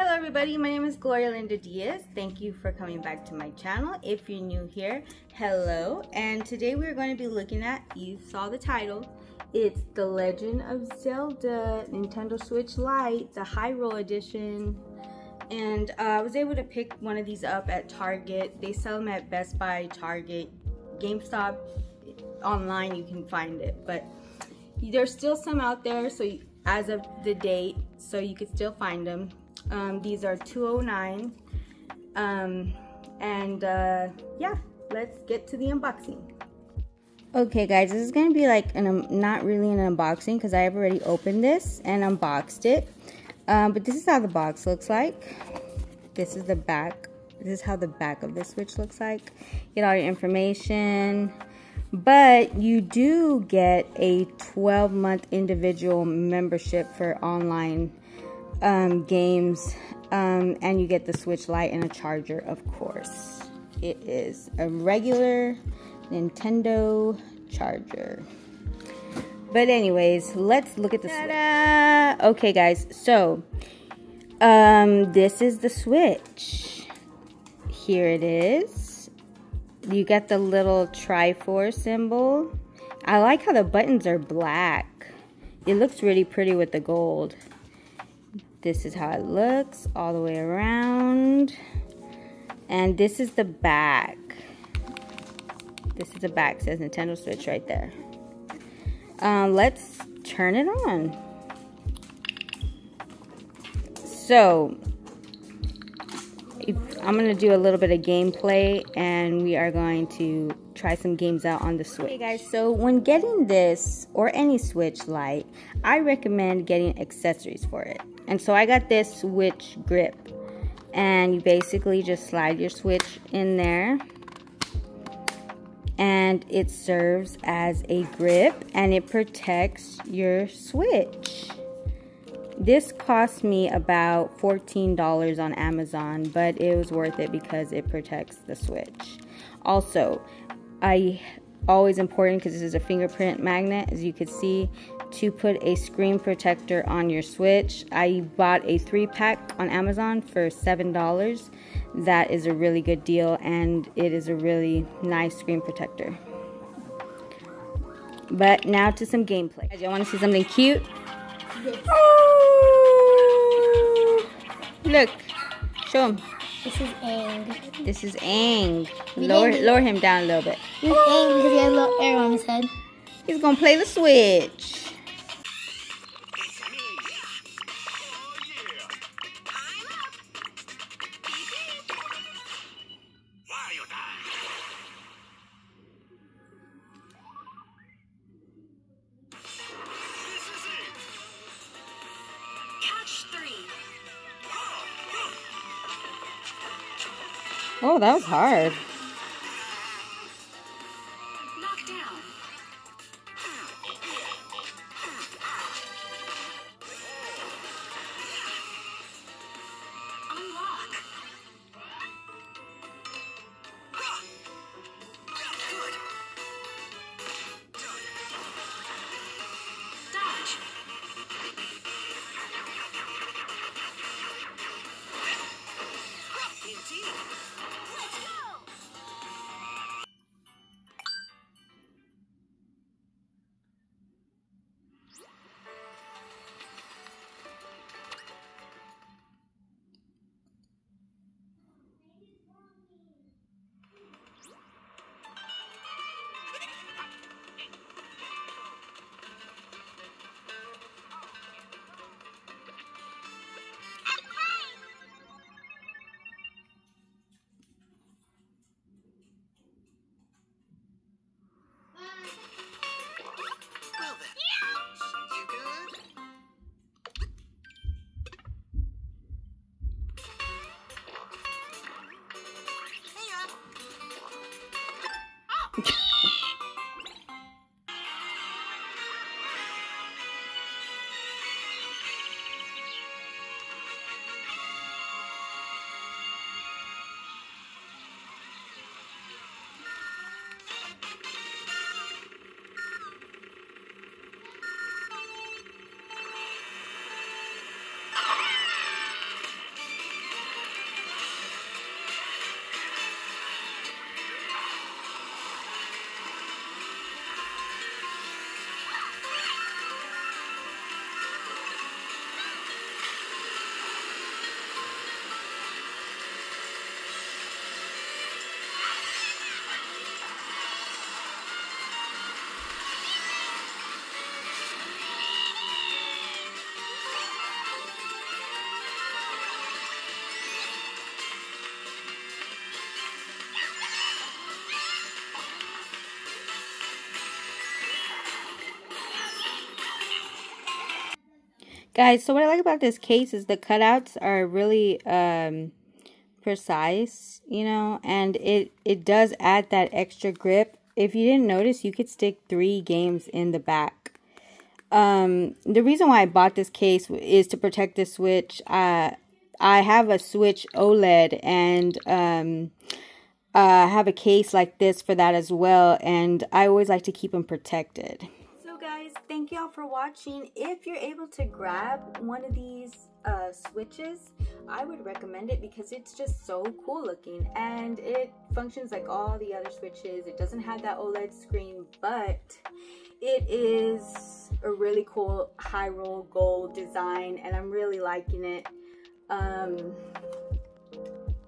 Hello everybody, my name is Gloria Linda Diaz. Thank you for coming back to my channel. If you're new here, hello. And today we're going to be looking at, you saw the title, it's The Legend of Zelda Nintendo Switch Lite, the Hyrule Edition. And uh, I was able to pick one of these up at Target. They sell them at Best Buy, Target, GameStop. Online you can find it, but there's still some out there. So you, as of the date, so you can still find them. Um, these are 209 um, and uh, yeah, let's get to the unboxing. Okay guys, this is to be like an, um, not really an unboxing because I have already opened this and unboxed it. Um, but this is how the box looks like. This is the back. This is how the back of the Switch looks like. Get all your information. But you do get a 12 month individual membership for online um, games. Um, and you get the Switch Lite and a charger, of course. It is a regular Nintendo charger. But anyways, let's look at the Switch. Okay, guys, so um, this is the Switch. Here it is. You get the little Triforce symbol. I like how the buttons are black. It looks really pretty with the gold. This is how it looks all the way around. And this is the back. This is the back. It says Nintendo Switch right there. Um, let's turn it on. So, I'm to do a little bit of gameplay and we are going to try some games out on the Switch. Okay guys, so when getting this or any Switch Lite, I recommend getting accessories for it. And so I got this Switch grip and you basically just slide your Switch in there and it serves as a grip and it protects your Switch. This cost me about $14 on Amazon, but it was worth it because it protects the Switch. Also, I always important because this is a fingerprint magnet, as you can see, to put a screen protector on your Switch. I bought a three pack on Amazon for $7 that is a really good deal and it is a really nice screen protector. But now to some gameplay. You want to see something cute? Oh, look, show him. This is Aang. This is Aang. Lower, lower him down a little bit. This is Aang because he has a little arrow on his head. He's gonna play the Switch. Oh, that was hard. Guys, so what I like about this case is the cutouts are really um, precise, you know, and it, it does add that extra grip. If you didn't notice, you could stick three games in the back. Um, the reason why I bought this case is to protect the Switch. Uh, I have a Switch OLED and um, uh, have a case like this for that as well. And I always like to keep them protected. Thank y'all for watching. If you're able to grab one of these uh, switches, I would recommend it because it's just so cool looking and it functions like all the other switches. It doesn't have that OLED screen, but it is a really cool Hyrule gold design and I'm really liking it. Um,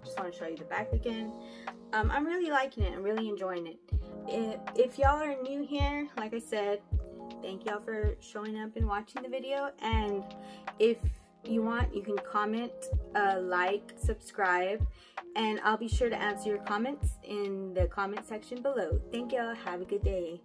just want to show you the back again. Um, I'm really liking it. I'm really enjoying it. If, if y'all are new here, like I said, thank y'all for showing up and watching the video. And if you want, you can comment, uh, like, subscribe, and I'll be sure to answer your comments in the comment section below. Thank y'all. Have a good day.